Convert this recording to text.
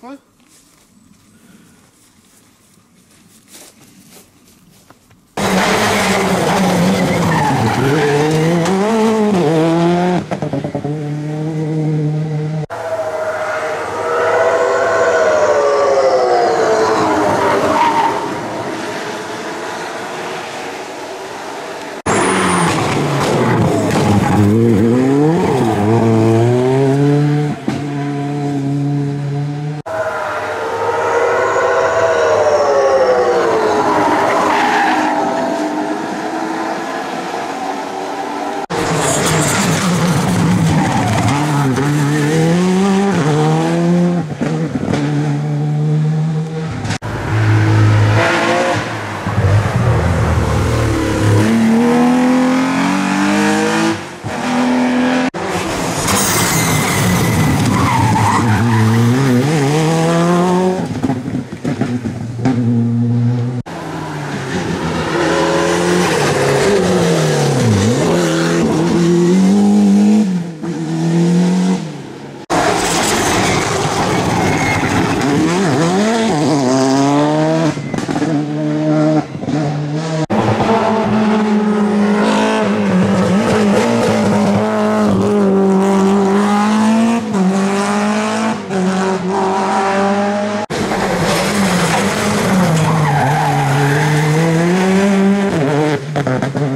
koy. Mm-hmm.